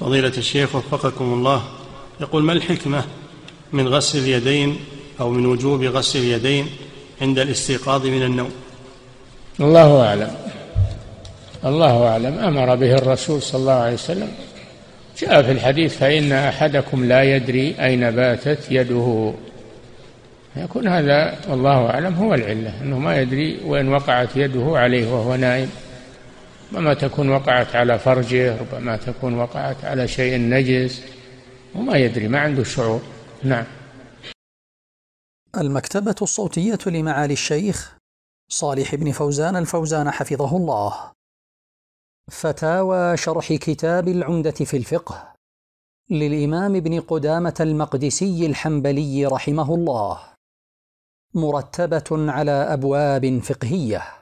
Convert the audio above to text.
فضيلة الشيخ وفقكم الله. يقول ما الحكمة من غسل اليدين أو من وجوب غسل اليدين عند الاستيقاظ من النوم؟ الله أعلم. الله أعلم. أمر به الرسول صلى الله عليه وسلم. جاء في الحديث فإن أحدكم لا يدري أين باتت يده. يكون هذا والله أعلم هو العلة أنه ما يدري وين وقعت يده عليه وهو نائم. ربما تكون وقعت على فرجه ربما تكون وقعت على شيء نجس وما يدري ما عنده شعور. نعم. المكتبة الصوتية لمعالي الشيخ صالح بن فوزان الفوزان حفظه الله. فتاوى شرح كتاب العمدة في الفقه للإمام ابن قدامة المقدسي الحنبلي رحمه الله. مرتبة على أبواب فقهية.